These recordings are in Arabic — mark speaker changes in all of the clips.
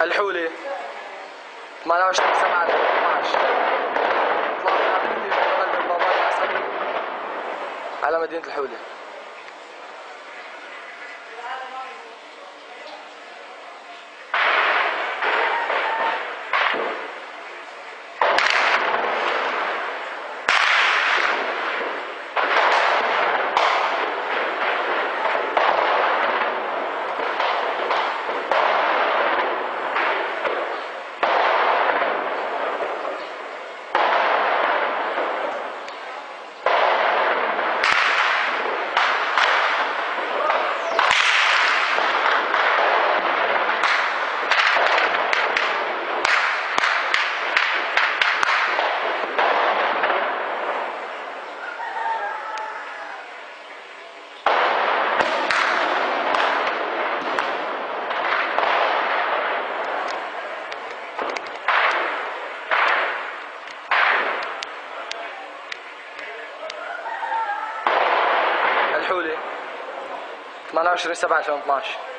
Speaker 1: الحولي 28 7 2012 اطلاق نار كثير من قبل دبابات الاسد على مدينة الحولي الحولي 28 7 2012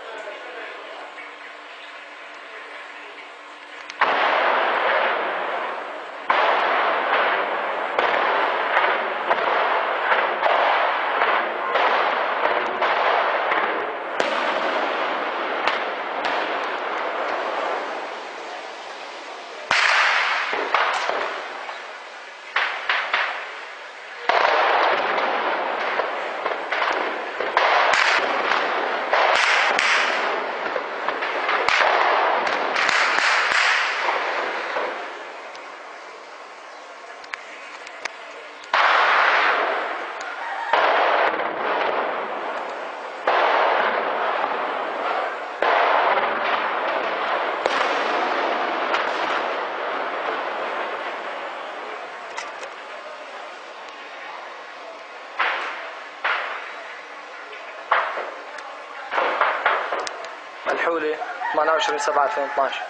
Speaker 1: الحولي 28 7 2012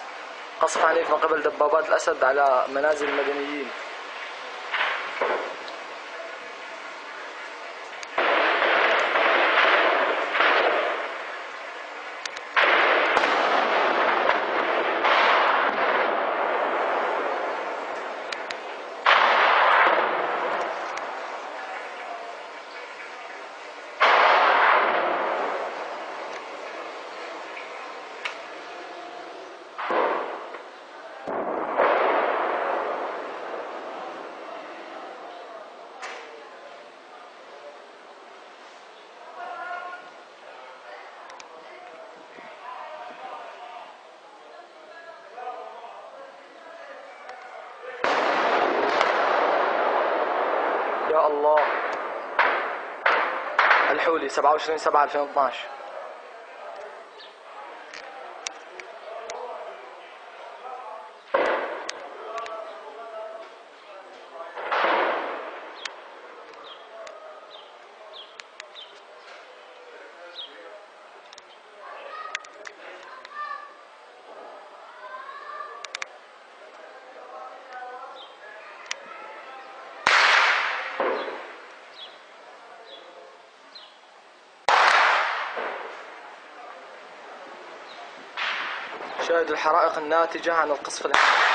Speaker 1: قصف عنيف من قبل دبابات الأسد على منازل المدنيين. يا الله. الحولي 27 7 2012 شاهد الحرائق الناتجة عن القصف العنيف